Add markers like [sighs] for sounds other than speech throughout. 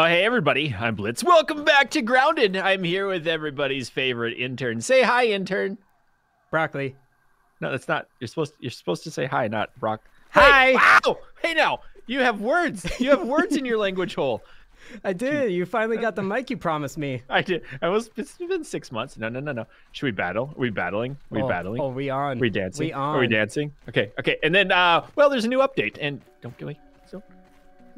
Oh, hey, everybody. I'm Blitz. Welcome back to Grounded. I'm here with everybody's favorite intern. Say hi, intern. Broccoli. No, that's not. You're supposed. You're supposed to say hi, not Brock. Hi. Hey, wow. Hey, now you have words. You have words in your language hole. [laughs] I did. You finally got the mic you promised me. [laughs] I did. I was. It's been six months. No, no, no, no. Should we battle? Are we battling? Are we oh, battling? Oh, we on. Are we dancing? We on. Are we dancing? Okay. Okay. And then, uh, well, there's a new update. And don't kill me.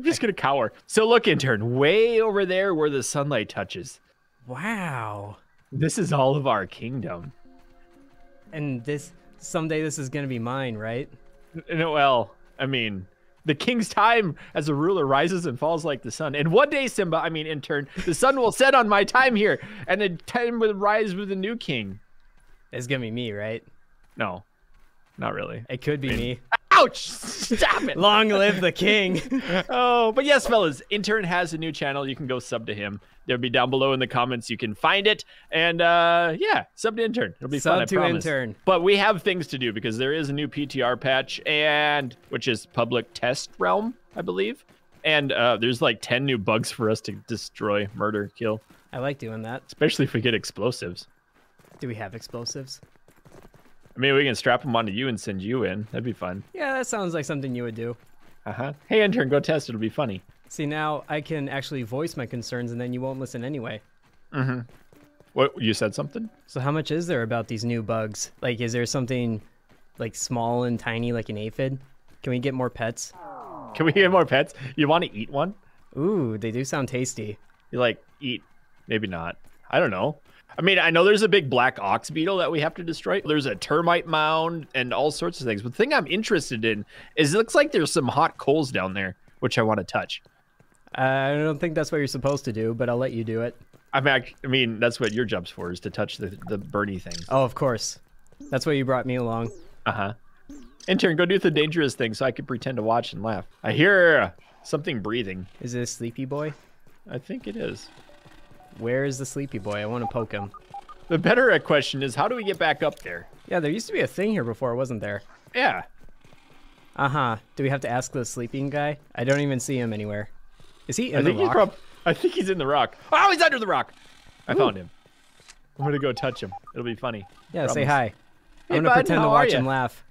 I'm just gonna cower. So look, intern, way over there where the sunlight touches. Wow. This is all of our kingdom. And this someday this is gonna be mine, right? No, well, I mean, the king's time as a ruler rises and falls like the sun. And one day, Simba, I mean, in turn, the sun will set on my time here, and the time will rise with the new king. It's gonna be me, right? No, not really. It could be me. Ouch! Stop it! Long live the king. [laughs] oh, but yes, fellas, intern has a new channel. You can go sub to him. There'll be down below in the comments. You can find it, and uh, yeah, sub to intern. It'll be Sub fun. I to promise. intern. But we have things to do because there is a new PTR patch, and which is public test realm, I believe. And uh, there's like ten new bugs for us to destroy, murder, kill, I like doing that. especially if we get explosives. Do we have explosives? I mean, we can strap them onto you and send you in. That'd be fun. Yeah, that sounds like something you would do. Uh huh. Hey, intern, go test. It'll be funny. See, now I can actually voice my concerns and then you won't listen anyway. Mm hmm. What you said something? So how much is there about these new bugs? Like is there something like small and tiny like an aphid? Can we get more pets? Can we get more pets? You want to eat one? Ooh, they do sound tasty. You like eat? Maybe not. I don't know. I mean, I know there's a big black ox beetle that we have to destroy. There's a termite mound and all sorts of things. But the thing I'm interested in is it looks like there's some hot coals down there, which I want to touch. I don't think that's what you're supposed to do, but I'll let you do it. I mean, I, I mean that's what your job's for is to touch the the Bernie things. Oh, of course. That's why you brought me along. Uh huh. Intern, go do the dangerous thing so I can pretend to watch and laugh. I hear something breathing. Is it a sleepy boy? I think it is. Where is the sleepy boy? I want to poke him. The better question is how do we get back up there? Yeah, there used to be a thing here before, wasn't there? Yeah. Uh huh. Do we have to ask the sleeping guy? I don't even see him anywhere. Is he in I the think he's rock? I think he's in the rock. Oh, he's under the rock. I found him. I'm gonna go touch him. It'll be funny. yeah, say hi. Hey, I'm gonna bud, pretend to watch him laugh.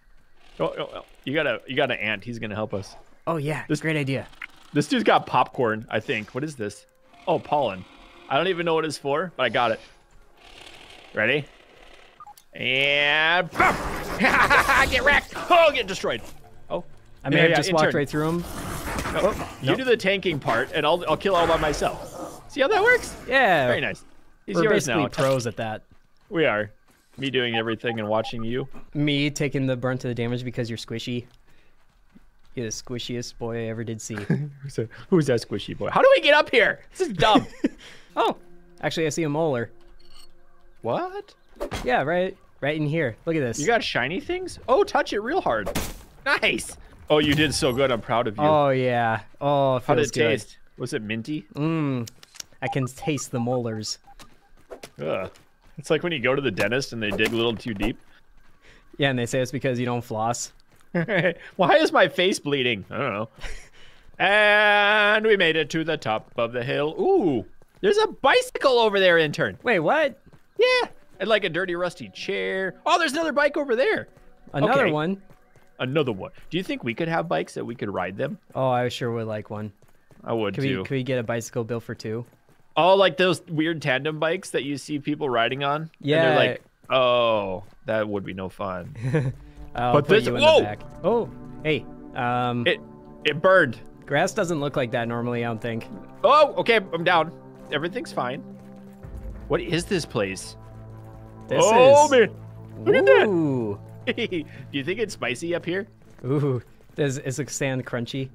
Oh, oh, oh, you got a you got an ant. He's gonna help us. Oh yeah, This- great idea. This dude's got popcorn. I think. What is this? Oh, pollen. I don't even know what it's for, but I got it. Ready? And boom! [laughs] get wrecked. Oh, get destroyed. Oh, I may Yeah, have yeah, just walked right through him. no, oh, you do the tanking part, and I'll I'll kill all by myself. See how that works? Yeah. Very nice. He's We're basically now. pros at that. We are. Me doing everything and watching you. Me taking the brunt of the damage because you're squishy. You're the squishiest boy I ever did see. [laughs] Who's that, who's that squishy boy? How do we get up here? This is dumb. [laughs] oh, actually, I see a molar. what? Yeah, right, right in here. Look at this. You got shiny things? Oh, touch it real hard. Nice. Oh, you did so good. I'm proud of you. oh yeah. Oh, How did it good. taste? Was it minty? Mmm. I can taste the molars. Ugh. It's like when you go to the dentist and they dig a little too deep. Yeah, and they say it's because you don't floss. [laughs] Why is my face bleeding? I don't know. and we made it to the top of the hill. Ooh, there's a bicycle over there, intern. Wait, what? Yeah, and like a dirty, rusty chair. Oh, there's another bike over there. Another Okay. one? Another one. Do you think we could have bikes that we could ride them? Oh, I sure would like one. I would Can too. we, can we get a bicycle bill for two? Oh, like those weird tandem bikes that you see people riding on. And Yeah. they're like, oh, that would be no fun. [laughs] I'll But this- whoa! Oh, hey. Um, it it burned. grass doesn't look like that normally. I don't think. Oh, okay, I'm down. Everything's fine. What is this place? This oh is. man, look at that. [laughs] Do you think it's spicy up here? Ooh. Does is the sand crunchy?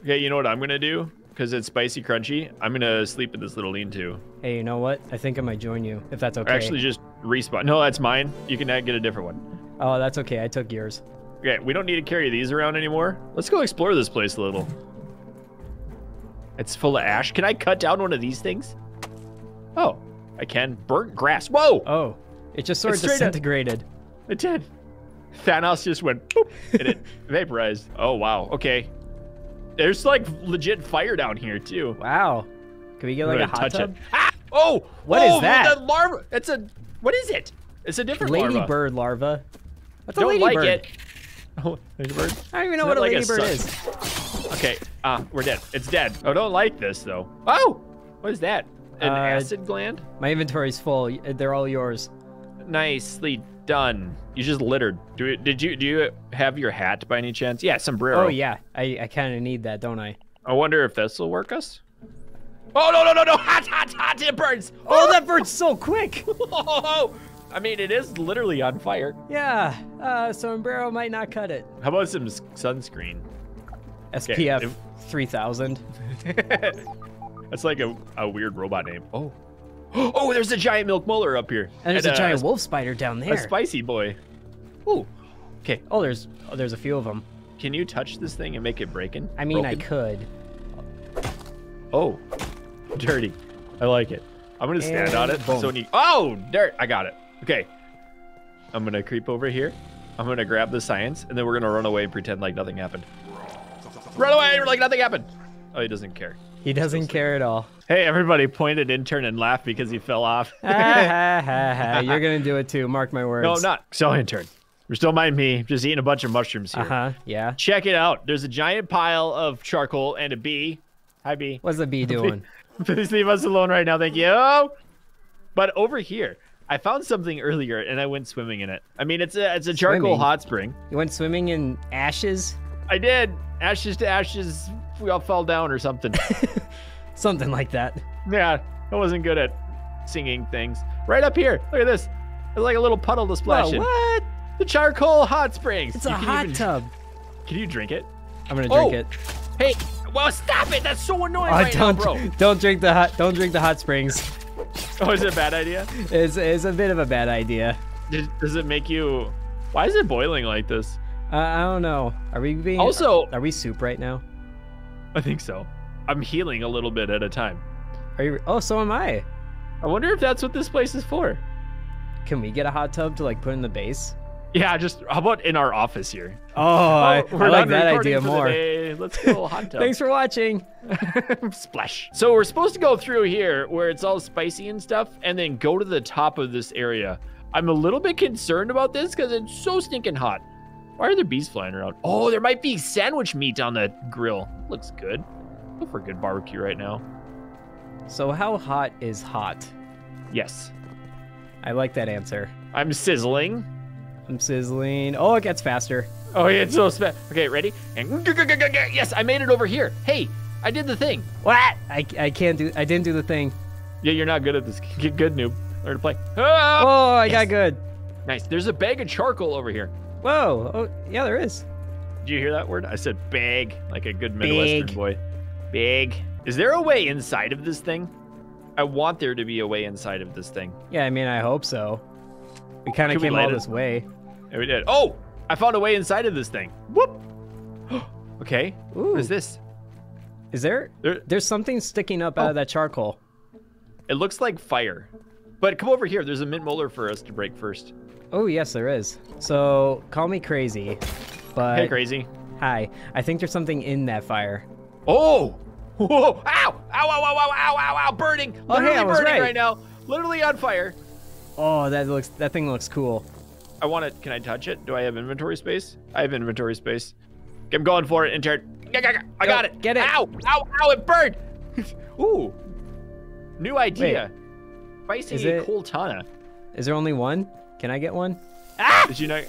Okay, you know what I'm gonna do? Because it's spicy crunchy, I'm gonna sleep in this little lean-to. Hey, you know what? I think I might join you if that's Or okay. actually just respawn. No, that's mine. You can uh, get a different one. Oh, that's okay. I took yours. Okay, we don't need to carry these around anymore. Let's go explore this place a little. It's full of ash. Can I cut down one of these things? Oh, I can. Burnt grass. Whoa! Oh, it just sort of straight up- disintegrated. It did. Thanos just went boop, and it [laughs] vaporized. Oh wow. Okay. There's like legit fire down here too. Wow. Can we get like a hot touch tub? it. Ah! Oh! What is oh, that? The larva. It's a. What is it? It's a different larva. Ladybird larva. What's Don't like ladybird? it. [laughs] Oh, ladybird. I don't even know what a like ladybird is. Okay. Ah, we're dead. It's dead. Oh, don't like this though. Oh, what is that? An Uh, acid gland? My inventory's full. They're all yours. Nicely done. You just littered. Do it? Did you do you have your hat by any chance? Yeah, sombrero. Oh yeah, I, I kind of need that, don't I? I wonder if this will work us. Oh no no no no! [laughs] Hot hot hot! It burns. Oh, that bird's so quick. [laughs] I mean, it is literally on fire. Yeah, uh, so sombrero might not cut it. How about some sunscreen? SPF if- 3000. [laughs] That's like a, a weird robot name. Oh. [gasps] Oh, there's a giant milk molar up here. And there's And, a giant wolf spider down there. A spicy boy. Ooh. Okay. oh, there's oh, there's a few of them. Can you touch this thing and make it breaking? I mean, I could. Oh. [laughs] Dirty. I like it. I'm gonna stand on it. boom. So when you Oh, dirt. I got it. Okay. I'm gonna creep over here. I'm gonna grab the science, and then we're gonna run away and pretend like nothing happened. Run away like nothing happened. Oh, he doesn't care. He doesn't care at all. Hey, everybody pointed intern and laughed because he fell off. [laughs] [laughs] You're gonna do it too. Mark my words. no, I'm not. So intern. Still mind me. Just eating a bunch of mushrooms here. Uh huh. Yeah. Check it out. There's a giant pile of charcoal and a bee. Hi, bee. What's the bee [laughs] doing? Please leave us alone right now. Thank you. But over here, I found something earlier and I went swimming in it. I mean, it's a it's a charcoal Swimming? hot spring. You went swimming in ashes? I did. Ashes to ashes. We all fell down or something. [laughs] Something like that. yeah, I wasn't good at singing things. Right up here. Look at this. It's like a little puddle to splash Whoa, in. what? The charcoal hot springs. It's You a hot even- tub. Can you drink it? I'm gonna oh! drink Oh, it. Hey, well, stop it. That's so annoying Oh, right don't now, bro. [laughs] don't drink the hot don't drink the hot springs. Oh, is it a bad idea? It's, it's a bit of a bad idea. Does, does it make you? Why is it boiling like this? Uh, I don't know. Are we being Also- Are we soup right now? I think so. I'm healing a little bit at a time. Are you? Oh, so am I. I wonder if that's what this place is for. Can we get a hot tub to like put in the base? Yeah, just how about in our office here? Oh, I, oh, I we're like that idea more. Let's go [laughs] hot tub. Thanks for watching. [laughs] Splash. So we're supposed to go through here where it's all spicy and stuff, and then go to the top of this area. I'm a little bit concerned about this because it's so stinking hot. Why are there bees flying around? Oh, there might be sandwich meat on the grill. Looks good. Go for a good barbecue right now. So how hot is hot? Yes. I like that answer. I'm sizzling. I'm sizzling. Oh, it gets faster. Oh, yeah, it's so fast. Okay, ready? And yes, I made it over here. Hey, I did the thing. What? I, I can't do. I didn't do the thing. Yeah, you're not good at this. Get good, noob. Learn to play. Oh, Ah! I Yes. got good. Nice. There's a bag of charcoal over here. Whoa. Oh, yeah, there is. Did you hear that word? I said bag, like a good Midwestern Big. boy. Big. Is there a way inside of this thing? I want there to be a way inside of this thing. Yeah, I mean, I hope so. We kind of came all it? this way. We did. Oh, I found a way inside of this thing. Whoop. [gasps] okay. Ooh. What is this? Is there, there There's something sticking up oh. out of oh. that charcoal. It looks like fire. But come over here. There's a mint molar for us to break first. Oh, yes, there is. So call me crazy, but... Hey, crazy. Hi. I think there's something in that fire. Oh! [laughs] Whoa! Ow! Ow, ow, ow, ow, ow, ow, ow! Burning! Literally oh, hey, burning right. right now. Literally on fire. Oh, that looks... That thing looks cool. I want it. Can I touch it? Do I have inventory space? I have inventory space. I'm going for it, intern. I got it. get it. Ow! Ow! Ow! It burned. [laughs] Ooh. New idea. Spicy Is it- Coaltana. Is there only one? Can I get one? Ah! Did you know?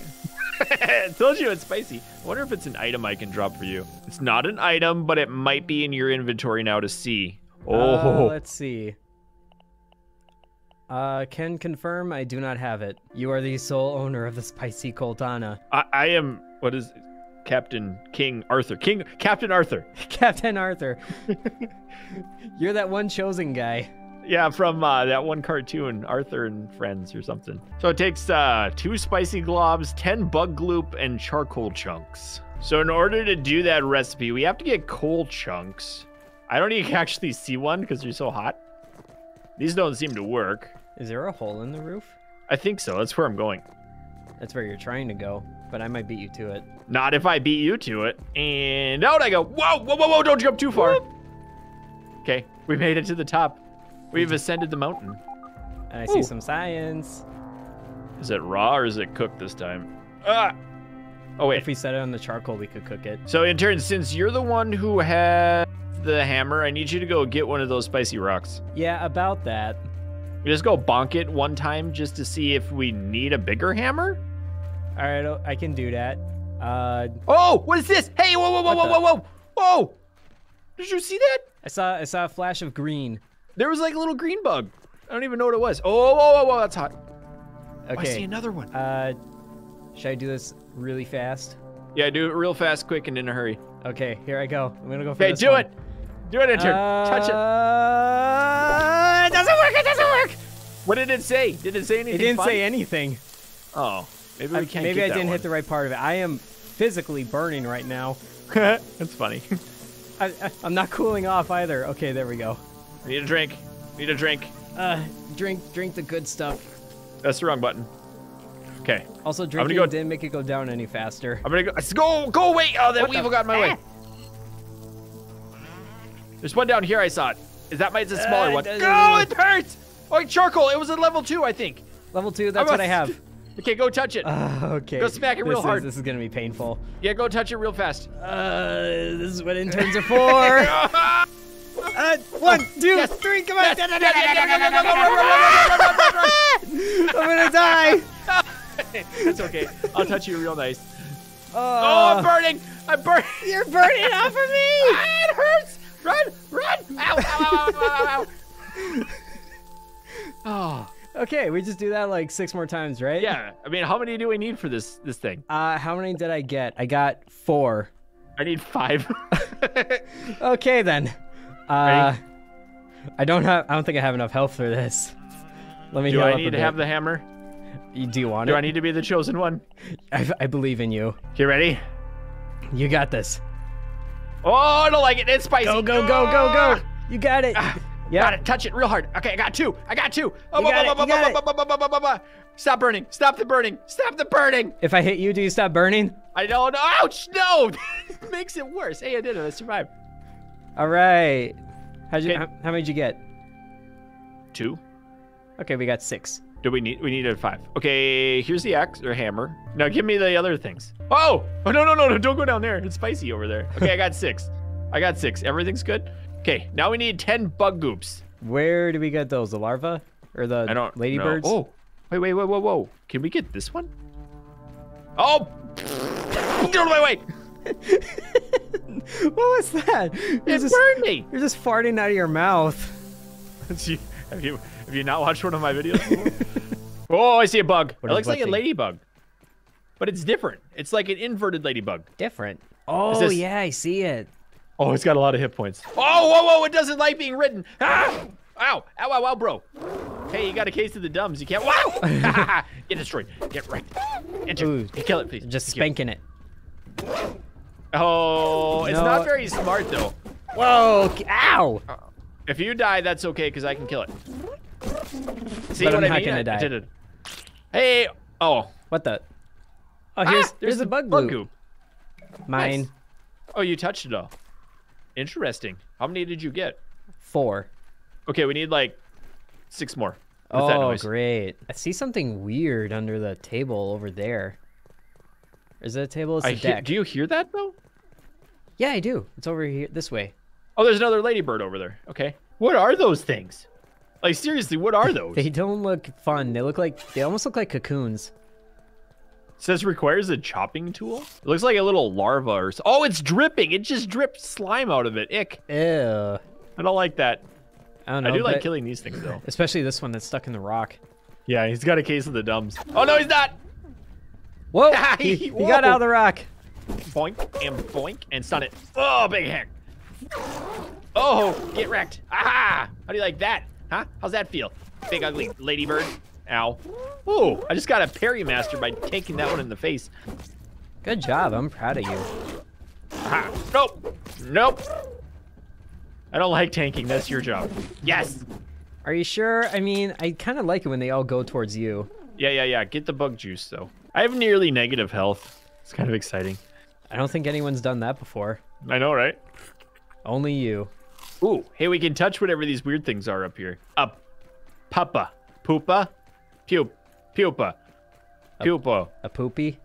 I [laughs] told you it's spicy. I wonder if it's an item I can drop for you. It's not an item, but it might be in your inventory now to see. Uh, Oh. let's see. Uh, can confirm I do not have it. You are the sole owner of the spicy Coaltana. I, I am. What is? Captain King Arthur. King Captain Arthur. [laughs] Captain Arthur. [laughs] You're that one chosen guy. Yeah, from uh, that one cartoon, Arthur and Friends or something. So it takes uh, two spicy globs, 10 bug gloop, and charcoal chunks. So in order to do that recipe, we have to get coal chunks. I don't even [laughs] actually see one because they're so hot. These don't seem to work. Is there a hole in the roof? I think so. That's where I'm going. That's where you're trying to go, but I might beat you to it. Not if I beat you to it. And out I go. Whoa, whoa, whoa, whoa, don't jump too far. Okay, we made it to the top. We've ascended the mountain. And I see Ooh. some science. Is it raw or is it cooked this time? Ah! Oh wait. If we set it on the charcoal, we could cook it. So intern, since you're the one who has the hammer, I need you to go get one of those spicy rocks. Yeah, about that. We just go bonk it one time just to see if we need a bigger hammer. All right, I can do that. Uh, Oh, what is this? Hey, whoa, whoa, whoa, whoa, whoa, whoa, whoa! Did you see that? I saw I saw a flash of green. There was like a little green bug. I don't even know what it was. Oh, whoa, whoa, whoa, that's hot. Oh, I see another one. Uh, should I do this really fast? Yeah, do it real fast, quick, and in a hurry. Okay, here I go. I'm gonna go for Okay, this do one. it. Do it, intern. Touch it. It doesn't work. It doesn't work. What did it say? Did it say anything? It didn't fun? say anything. Oh, maybe we I- can't. maybe get I that didn't one. hit the right part of it. I am physically burning right now. [laughs] That's funny. [laughs] I, I, I'm not cooling off either. Okay, there we go. I Need a drink. Need a drink. Uh, drink, drink the good stuff. That's the wrong button. Okay, Also, gonna drinking go- didn't make it go down any faster. I'm gonna go. Go. Go away. Oh, that What the- weevil got in my way. There's one down here. I saw it. Is that my? It's a smaller Uh, one. Go! look- It hurts. Oh, charcoal. It was at level two, I think. Level two, that's what a- I have. Okay, go touch it. Uh, okay. Go smack it real this hard. Is, this is gonna be painful. yeah, go touch it real fast. Uh, this is what interns are for. uh, one, two, Yes. three, come on. I'm gonna die. It's okay. I'll touch you real nice. Oh, Oh, I'm burning. I'm burning. you're burning off of me. Ah, it hurts. Run, run. Ow, ow, ow, ow, ow, ow. Oh, [laughs] Okay, we just do that like six more times, right? yeah. I mean, how many do we need for this this thing? Uh, how many did I get? I got four. I need five. [laughs] Okay then. Uh, I don't have. I don't think I have enough health for this. Let me. do heal I up a need to bit. have the hammer? You- Do you want Do it? I need to be the chosen one? I, I believe in you. You ready? You got this. Oh, I don't like it. It's spicy. Go go go go go. You got it. Ah, Yeah. Got it. Touch it real hard. Okay, I got two. I got two. You got it, you got it. Stop burning. Stop the burning. Stop the burning. If I hit you, do you stop burning? I don't know. Ouch. No. it [laughs] makes it worse. Hey, I did it. I survived. All right. How'd you? Okay. How, how many did you get? Two. Okay, we got six. Do we need? We needed five. Okay, here's the axe or hammer. Now give me the other things. Oh! Oh no no no no! Don't go down there. It's spicy over there. Okay, I got [laughs] six. I got six. Everything's good. Okay, now we need ten bug goops. Where do we get those? The larva or the I don't. know. ladybirds? Oh, wait wait wait whoa whoa! Can we get this one? Oh! [laughs] Get out of my way! [laughs] what was that? You're It just, burned me. you're just farting out of your mouth. Have you have you, not watched one of my videos? before? oh, I see a bug. What it looks like a ladybug, but it's different. It's like an inverted ladybug. Different. Oh this- yeah, I see it. Oh, it's got a lot of hit points. Oh, whoa, whoa, it doesn't like being ridden. Ah! Ow, ow, ow, ow, bro. Hey, you got a case of the dumbs. You can't. Wow! [laughs] Get destroyed. Get right. Enter. Ooh. Kill it, please. Just spanking it. Oh, it's not very smart, though. Whoa! Ow! If you die, that's okay, because I can kill it. See But what I'm I not mean? gonna I- I die. did it. Hey, oh. What the? Oh, here's ah, here's a bug, bug goop. Mine Nice. Oh, you touched it all. Interesting. How many did you get? four. Okay, we need like six more. Oh, great! I see something weird under the table over there. Is it a table? It's a I hear, deck. do you hear that though? Yeah, I do. It's over here, this way. Oh, there's another ladybird over there. Okay. What are those things? Like seriously, what are those? [laughs] They don't look fun. They look like they almost look like cocoons. says requires a chopping tool. It looks like a little larva or so. Oh, it's dripping. It just dripped slime out of it. Ick. Ew. I don't like that. I don't know. I do like killing these things though. [laughs] especially this one that's stuck in the rock. Yeah, he's got a case of the dumbs. Oh no, he's not. Whoa! [laughs] he, he got Whoa. out of the rock. Boink and boink and stun it. Oh, big heck. Oh, get wrecked. Aha! How do you like that? Huh? How's that feel? Big ugly ladybird. Ow. Ooh, I just got a parry master by taking that one in the face. Good job. I'm proud of you. Aha. Nope. Nope. I don't like tanking. That's your job. Yes. Are you sure? I mean, I kind of like it when they all go towards you. Yeah, yeah, yeah. Get the bug juice, though. I have nearly negative health. It's kind of exciting. I don't think anyone's done that before. I know, right? Only you. Ooh, hey, we can touch whatever these weird things are up here. A papa, poopa, pup, pupa, pupo, A a poopy.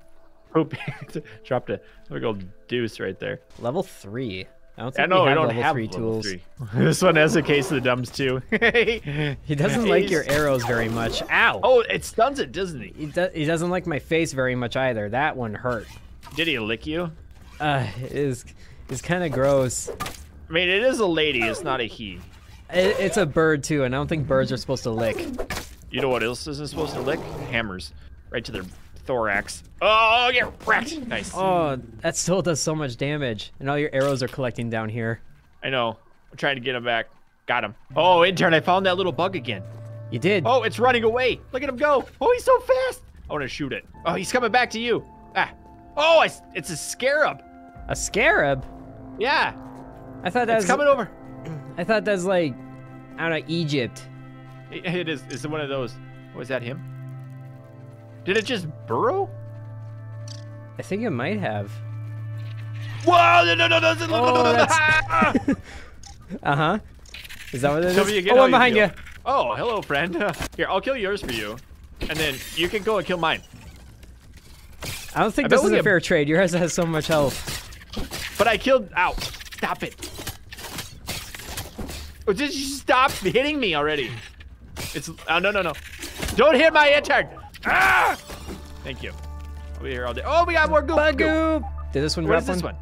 poop. [laughs] Dropped a little deuce right there. Level three. I don't think I know have don't level have three level tools. three. [laughs] this one has a case of the dumbs too. [laughs] He doesn't like your arrows very much. Ow! Oh, it stuns it, doesn't he? He, do- he doesn't like my face very much either. That one hurt. Did he lick you? Uh, is is kind of gross. I mean, it is a lady. It's not a he. It, it's a bird too, and I don't think birds are supposed to lick. You know what else isn't supposed to lick? Hammers, right to their thorax. Oh, get wrecked. Nice. Oh, that still does so much damage, and all your arrows are collecting down here. I know. I'm trying to get him back. Got him. Oh, intern, I found that little bug again. You did. Oh, it's running away. Look at him go. Oh, he's so fast. I want to shoot it. Oh, he's coming back to you. Ah. Oh, I s it's a scarab. A scarab. Yeah, I thought that it's was. coming over. I thought that's like, I don't know, Egypt. It it is. Is it one of those? Was that him? Did it just burrow? I think it might have. Whoa! No, no, no, no, no, no, Oh, no, no, that's- ah! [laughs] Uh huh. Is that what it Tell is? me again oh, how I'm you behind feel. you. Oh, hello, friend. [laughs] Here, I'll kill yours for you, and then you can go and kill mine. I don't think I bet this is we a have- fair trade. Yours has so much health. But I killed. Ow! Stop it! Oh, did you stop hitting me already? It's. Oh no no no! Don't hit my intern! Ah! Thank you. I'll be here all day. Oh, we got more goop. goop. Did this one What drop this one?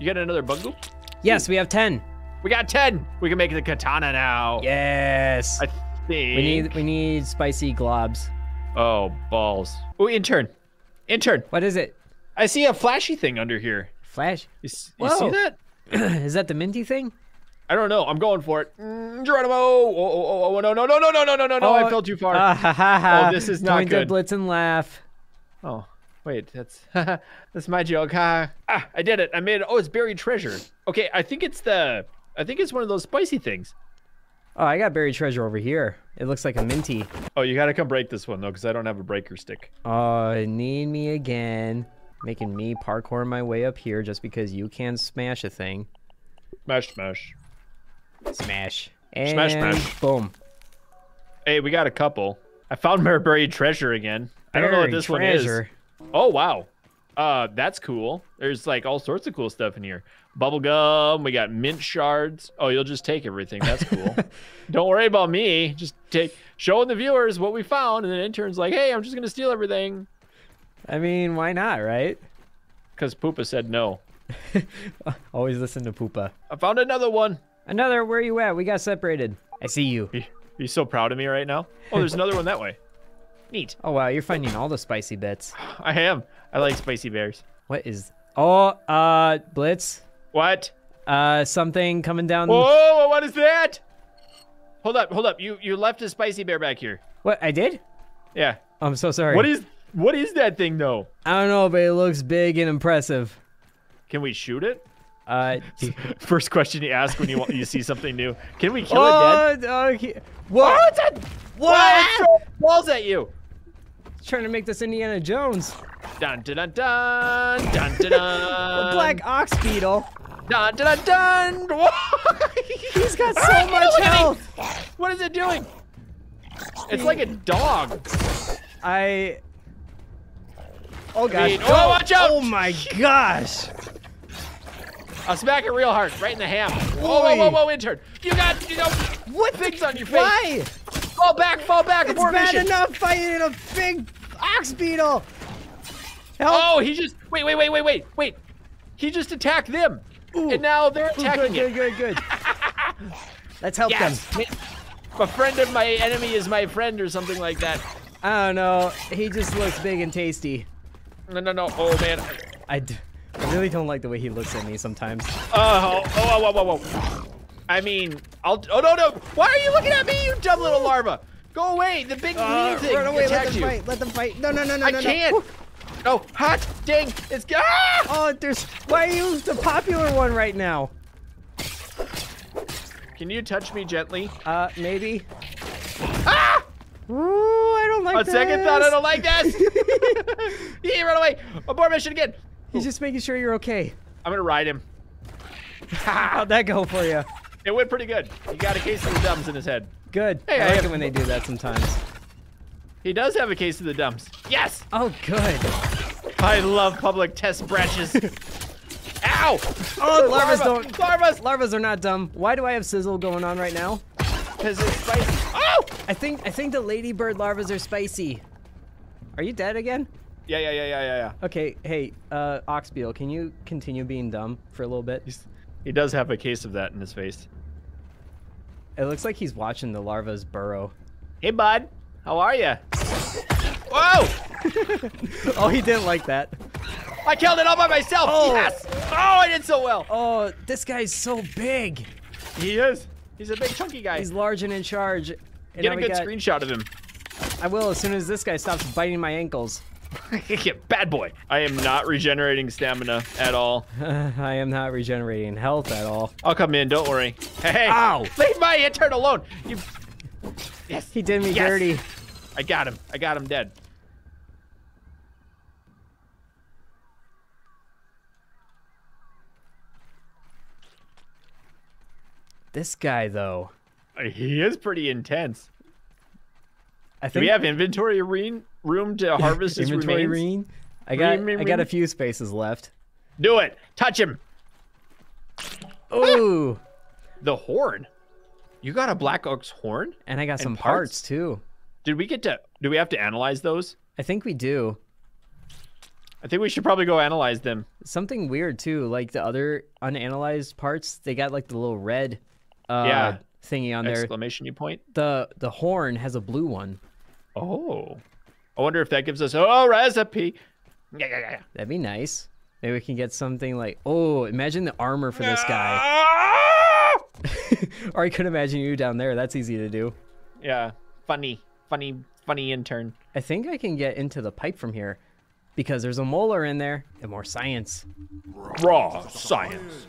You got another bug goop? Yes, we have ten. We got ten. We can make the katana now. Yes. I think. We need we need spicy globs. Oh balls. Oh, intern. Intern. What is it? I see a flashy thing under here. Flash? You, you see that? [clears throat] is that the minty thing? I don't know. I'm going for it. Mm, Geronimo. Oh, oh, oh, oh, no, no, no, no, no, no, no, no, no. I Oh, fell too far. [laughs] Ah, ha, ha, ha. Oh, this is not Point good. blitz and laugh. Oh, wait, that's [laughs] that's my joke. Ah, ah, I did it. I made it. Oh, it's buried treasure. Okay, I think it's the. I think it's one of those spicy things. Oh, I got buried treasure over here. It looks like a minty. Oh, you gotta come break this one though, because I don't have a breaker stick. Oh, need me again. Making me parkour my way up here just because you can smash a thing. Smash, smash. Smash. And Smash, smash. boom. Hey, we got a couple. I found my buried treasure again. I don't know what this treasure. one is. Oh wow. Uh, that's cool. There's like all sorts of cool stuff in here. Bubble gum. We got mint shards. Oh, you'll just take everything. That's cool. [laughs] Don't worry about me. Just take showing the viewers what we found, and then intern's like, "Hey, I'm just gonna steal everything," I mean, why not, right? because Poopa said no. [laughs] Always listen to Poopa. I found another one. Another, where you at? We got separated. I see you. He- He's so proud of me right now. Oh, there's another one that way. Neat. [laughs] Oh wow, you're finding all the spicy bits. [sighs] I am. I like spicy bears. What is? Oh, uh, Blitz. What? Uh, something coming down. Whoa! What is that? Hold up! Hold up! You you left a spicy bear back here. What I did? Yeah. I'm so sorry. What is what is that thing though? I don't know, but it looks big and impressive. Can we shoot it? Uh, [laughs] First question you ask when you want, you see something new. Can we kill it dead? oh, okay. What? Oh, it's a what? It's throwing balls at you. Trying to make this Indiana Jones. Dun dun dun dun dun dun [laughs] black ox beetle. Dun dun dun dun. [laughs] He's got so much health. What is it doing? It's like a dog. I. Oh gosh. Wait, oh, watch out! Oh my gosh. I'll smack it real hard, right in the ham. Whoa, whoa, whoa, whoa, intern. You got, you know, What things on your face. Why? Fall back, fall back. It's abort bad mission. enough fighting a big ox beetle. Help. Oh, he just wait, wait, wait, wait, wait, wait. He just attacked them, and now they're Ooh, attacking good, it. good, good, good. [laughs] Let's help Yes. them. A friend of my enemy is my friend, or something like that. I don't know. He just looks big and tasty. No, no, no. Oh man. I, d- I really don't like the way he looks at me sometimes. Oh, oh, oh, whoa, whoa, whoa. I mean, I'll. Oh no, no. Why are you looking at me, you dumb little larva? Go away. The big Uh, mean thing run away, let them you. fight, let them fight. No, no, no, no, I no, no. can't. Woo. Oh, hot dang! It's ah! Oh, there's. Why are you the popular one right now? Can you touch me gently? Uh, maybe. Ah! Ooh, I don't like On second thought, I don't like this. [laughs] he run away. Abort mission again. He's just making sure you're okay. I'm gonna ride him. [laughs] How'd that go for you? It went pretty good. He got a case of the dumbs in his head. Good. Hey, I I like it when they do that sometimes. He does have a case of the dumps. Yes! Oh, good. I love public test branches. [laughs] Ow! Oh, larvas Larva! don't. Larvas! Larvas are not dumb. Why do I have sizzle going on right now? Because it's spicy. I think I think the ladybird larvas are spicy. Are you dead again? Yeah, yeah, yeah, yeah, yeah, yeah. Okay, hey, uh, Oxbeal, can you continue being dumb for a little bit? He's, he does have a case of that in his face. It looks like he's watching the larvas burrow. Hey, bud. How are you? Whoa! [laughs] Oh, he didn't like that. I killed it all by myself. Oh. Yes! Oh, I did so well. Oh, this guy's so big. He is. He's a big chunky guy. He's large and in charge. And Get a good got- screenshot of him. I will as soon as this guy stops biting my ankles. [laughs] Bad boy. I am not regenerating stamina at all. [laughs] I am not regenerating health at all. I'll come in. Don't worry. Hey! Ow. Leave my intern alone. You. Yes. He did me Yes. dirty. I got him. I got him dead. This guy, though, He is pretty intense. I Do think we have inventory room room to [laughs] harvest his inventory remains? reen. I got I got a few spaces left. Do it. Touch him. Ooh, The horn. You got a black ox horn? and I got some parts? parts too. Did we get to? Do we have to analyze those? I think we do. I think we should probably go analyze them. Something weird too, like the other unanalyzed parts, they got like the little red uh Yeah. Thingy on there. Exclamation you point. The the horn has a blue one. Oh. I wonder if that gives us oh recipe. Yeah, yeah, yeah. That'd be nice. Maybe we can get something like oh, imagine the armor for this guy. Ah! [laughs] or I could imagine you down there. That's easy to do. Yeah. Funny, funny, funny intern. I think I can get into the pipe from here because there's a molar in there and more science. Raw science.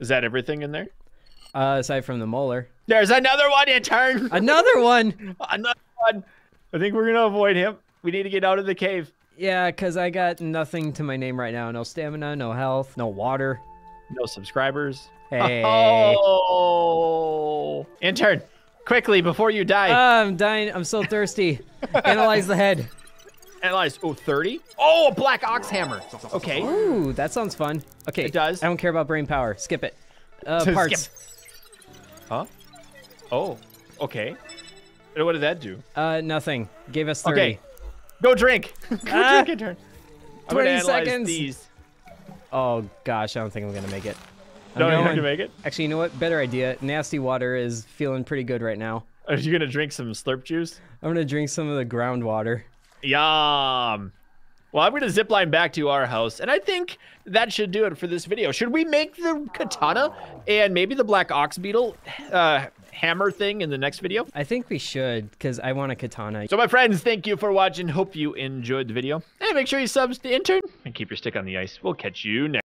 Is that everything in there? Uh, aside from the molar. There's another one, intern. Another [laughs] one! Another one. I think we're gonna avoid him. We need to get out of the cave. Yeah, because I got nothing to my name right now. No stamina, no health, no water. No subscribers. Hey. Oh, intern, quickly before you die. Ah, I'm dying. I'm so thirsty. [laughs] Analyze the head. Analyze. Oh, 30? Oh, a black ox hammer. Okay. Ooh, that sounds fun. Okay. It does. I don't care about brain power. Skip it. Uh, [laughs] Skip. Parts. Huh? Oh, okay. What did that do? Uh, nothing. Gave us 30. Okay. Go drink. [laughs] Go Ah. drink, intern. I'm 20 seconds. these. Oh, gosh. I don't think I'm going to make it. I'm No, you're not going- gonna make it. Actually, you know what? Better idea. Nasty water is feeling pretty good right now. Are you gonna drink some slurp juice? I'm gonna drink some of the groundwater. Yum. Well, I'm gonna zip line back to our house, and I think that should do it for this video. Should we make the katana and maybe the black ox beetle uh, hammer thing in the next video? I think we should, because I want a katana. So, my friends, thank you for watching. Hope you enjoyed the video, and make sure you subs to intern and keep your stick on the ice. We'll catch you next.